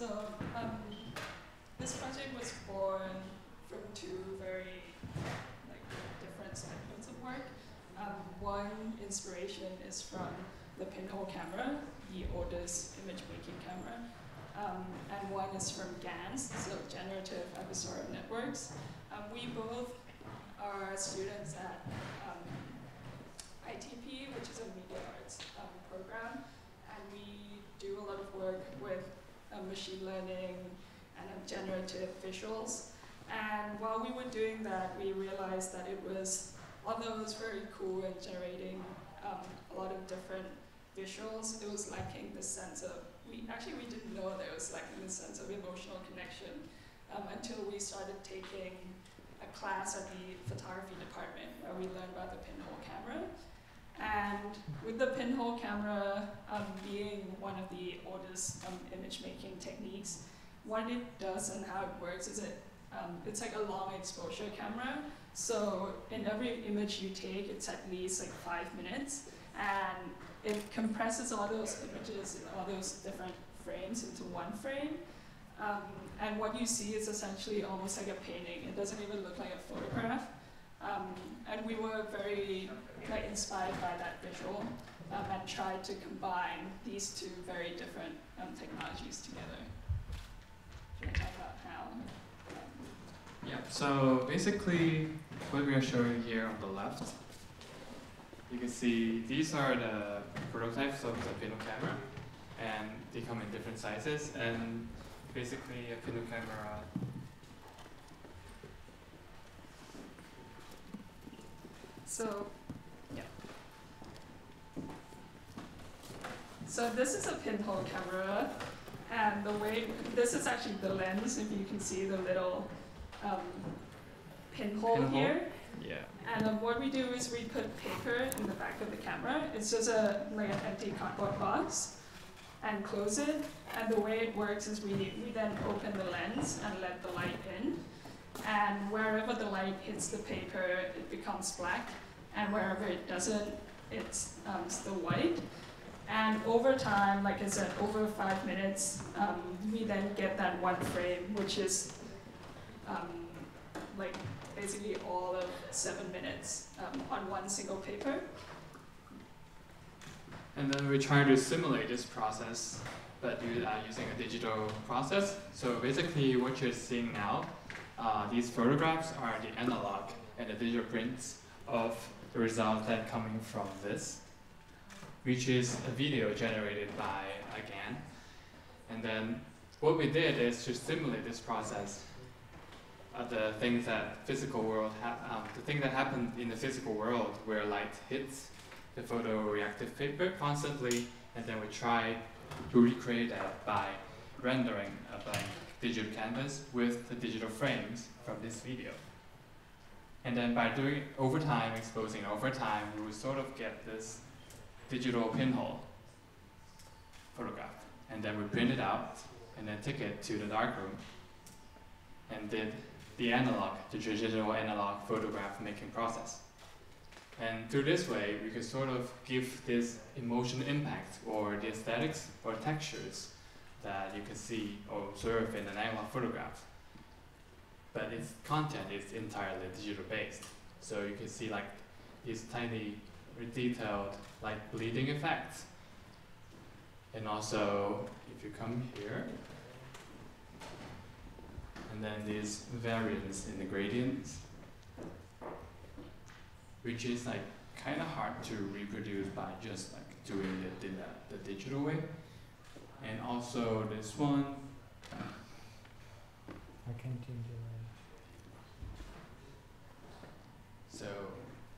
So um, this project was born from two very like different segments of work. Um, one inspiration is from the pinhole camera, the oldest image making camera. Um, and one is from GANs, so Generative Adversarial Networks. Um, we both are students at um, ITP, which is a media arts um, program, and we do a lot of work with um, machine learning and generative visuals. And while we were doing that, we realized that it was, although it was very cool in generating um, a lot of different visuals, it was lacking the sense of, we actually we didn't know there was lacking the sense of emotional connection um, until we started taking a class at the photography department where we learned about the pinhole camera. And with the pinhole camera um, being one of the oldest um, image making techniques, what it does and how it works is it um, it's like a long exposure camera. So in every image you take, it's at least like five minutes, and it compresses all those images all those different frames into one frame. Um, and what you see is essentially almost like a painting. It doesn't even look like a photograph. Um, and we were very like, inspired by that visual um, and tried to combine these two very different um, technologies together. Can talk about how? Yeah, so basically what we are showing here on the left, you can see these are the prototypes of the Pinhole camera and they come in different sizes and basically a Pinhole camera So, yeah. So this is a pinhole camera, and the way, this is actually the lens, if you can see the little um, pinhole, Pinhole? here. Yeah. And um, what we do is we put paper in the back of the camera. It's just a like an empty cardboard box, and close it. And the way it works is we we then open the lens and let the light in. And wherever the light hits the paper, it becomes black, and wherever it doesn't, it's um, still white. And over time, like I said, over five minutes, um, we then get that one frame, which is um, like basically all of seven minutes um, on one single paper. And then we try to simulate this process, but u- uh, using a digital process. So basically what you're seeing now, uh, these photographs are the analog and the digital prints of the result that coming from this, which is a video generated by a GAN. And then what we did is to simulate this process uh, the things that physical world um, the thing that happened in the physical world where light hits the photoreactive paper constantly, and then we try to recreate that by rendering a blank digital canvas with the digital frames from this video. And then by doing over time, exposing over time, we would sort of get this digital pinhole photograph. And then we print it out and then take it to the darkroom and did the analog, the traditional analog photograph making process. And through this way, we could sort of give this emotional impact or the aesthetics or textures that you can see or observe in an analog photograph. But its content is entirely digital based. So you can see like these tiny detailed like bleeding effects. And also, if you come here, and then these variance in the gradients, which is like kind of hard to reproduce by just like doing it in the, the digital way. And also this one, I can change the light. so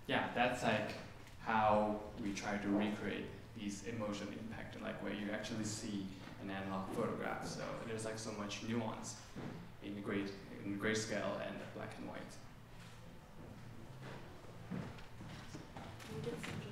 yeah, that's like how we try to recreate these emotional impact, like where you actually see an analog photograph. So there's like so much nuance in the great in grayscale and black and white. Can you get